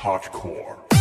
Hardcore.